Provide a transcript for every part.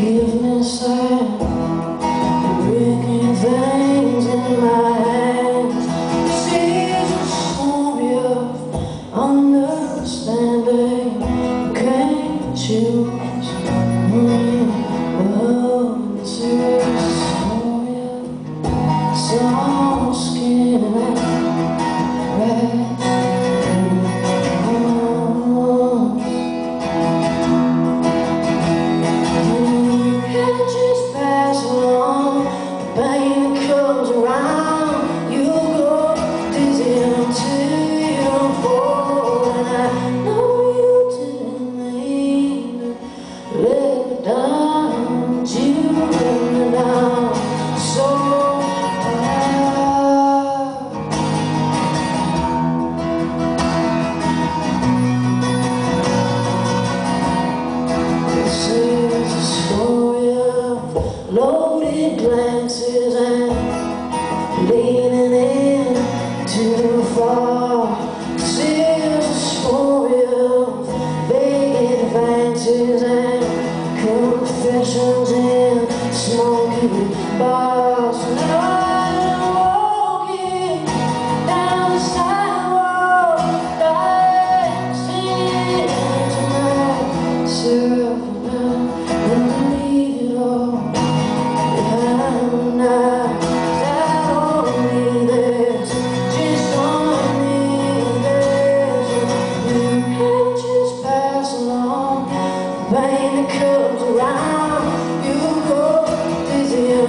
forgiveness and breaking things in my hands. This is a for of understanding. Can't you? Confessions in smoking bars Running, walking down the sidewalk Dancing tonight Surfing up and leave it all behind now I don't Just don't need this just pass along Bang the curves around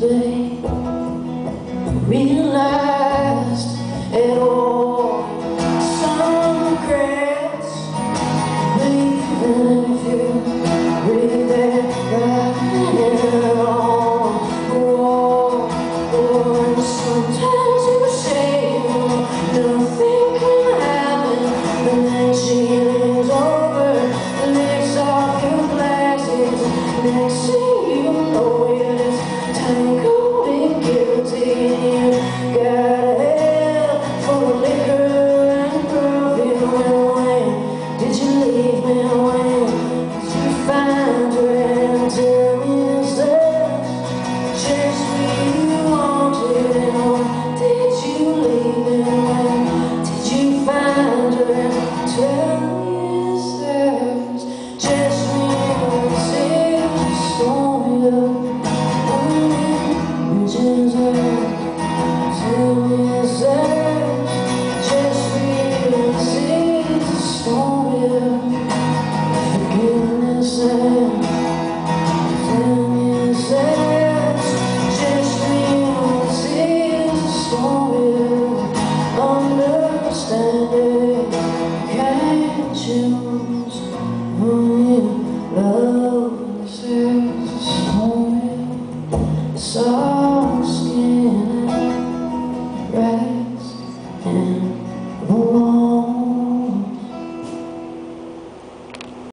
today. tell you.